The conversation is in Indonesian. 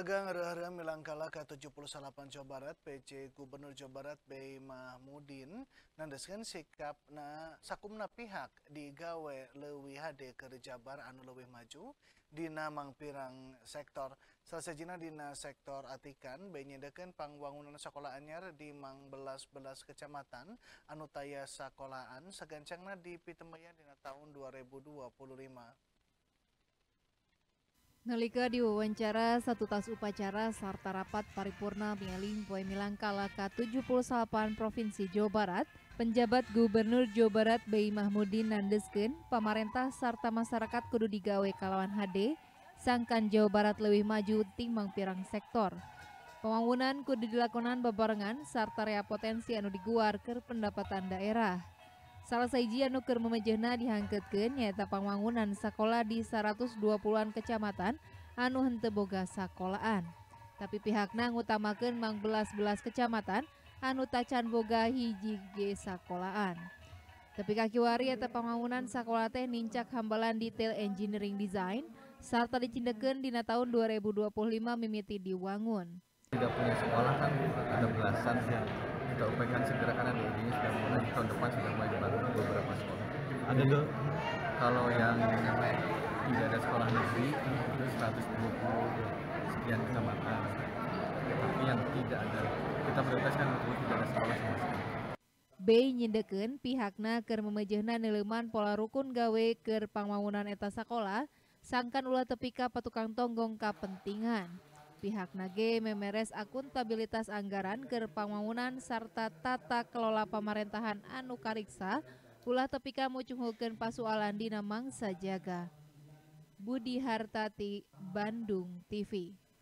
Raga ngereh milangkala ke-78 Jawa Barat, PC Gubernur Jawa Barat B. Mahmudin, nandeskan sikap na sakumna pihak di gawe lewi hade ke Jabar anu lewih maju, dina pirang sektor. Salah dina sektor Atikan, B nyedekan pangwangunan sekolah anyar di mang belas-belas kecamatan, anu taya sekolahan, segancangna di Pitemayan dina tahun 2025. Nalika diwawancara satu tas upacara sarta rapat paripurna Mialing Poe Milangkala K78 Provinsi Jawa Barat, penjabat Gubernur Jawa Barat Bayi Mahmudin nandeskeun pamarentah sarta masyarakat kudu digawe kalawan HD, sangkan Jawa Barat lebih maju timbang pirang sektor. Pembangunan kudu dilakonan bebarengan sarta rea potensi anu diguar ke pendapatan daerah. Salah saiji anu keur memejehna dihangketkeun nyaeta pambangunan sekolah di 120-an kecamatan anu henteu boga sakolahan. Tapi pihakna ngutamakeun mang belas-belas kecamatan anu tacan boga hiji ge sakolahan. Tapi kaki wari eta pambangunan sekolah teh nincak hambalan detail engineering design serta dicindekeun dina tahun 2025 mimiti diwangun. Tidak punya sekolah kan ada belasan ya kita upayakan segera karena di ini sudah mulai tahun depan sudah mulai dibangun beberapa sekolah. Ada dong. Kalau yang tidak ada sekolah negeri itu 120 sekian kecamatan. Tapi yang tidak ada kita prioritaskan untuk tidak ada sekolah sama sekali. B nyindekeun pihakna keur memejehna neuleman pola rukun gawe keur pangwangunan eta sekolah sangkan ulah tepika patukang tonggong kapentingan pihak nage memeres akuntabilitas anggaran ke pembangunan serta tata kelola pemerintahan anu kariksa ulah tepika mucunghulkeun pasualan dina mangsa jaga. Budi Hartati Bandung TV